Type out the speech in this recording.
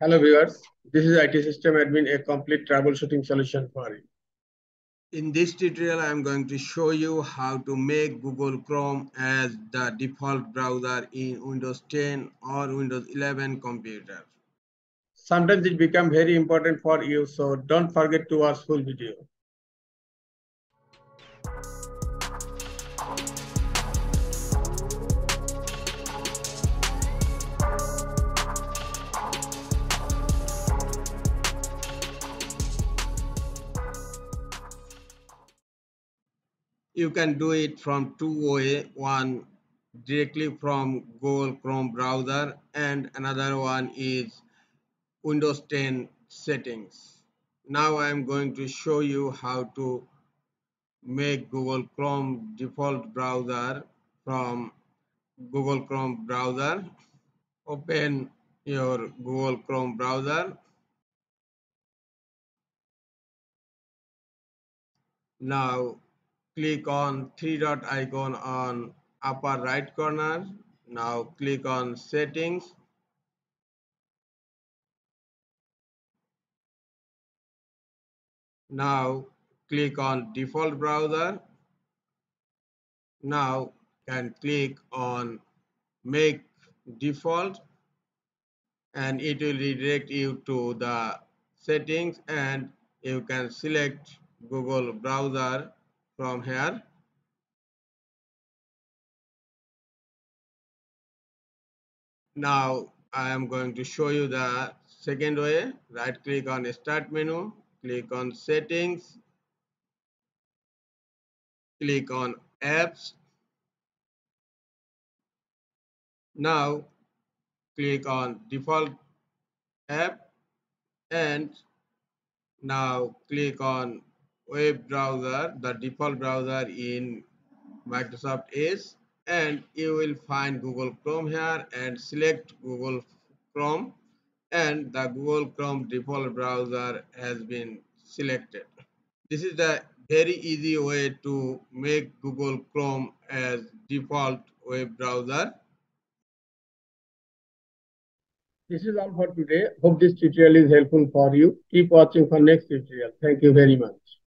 Hello viewers, this is IT System Admin, a complete troubleshooting solution for you. In this tutorial, I am going to show you how to make Google Chrome as the default browser in Windows 10 or Windows 11 computer. Sometimes it becomes very important for you, so don't forget to watch full video. You can do it from two way one directly from google chrome browser and another one is windows 10 settings. Now i am going to show you how to make google chrome default browser from google chrome browser. Open your google chrome browser. Now click on three dot icon on upper right corner. Now click on settings. Now click on default browser. Now can click on make default and it will redirect you to the settings and you can select google browser from here. Now I am going to show you the second way. Right click on start menu click on settings click on apps. Now click on default app and now click on web browser the default browser in Microsoft Edge and you will find Google Chrome here and select Google Chrome and the Google Chrome default browser has been selected. This is the very easy way to make Google Chrome as default web browser. This is all for today. Hope this tutorial is helpful for you. Keep watching for next tutorial. Thank you very much.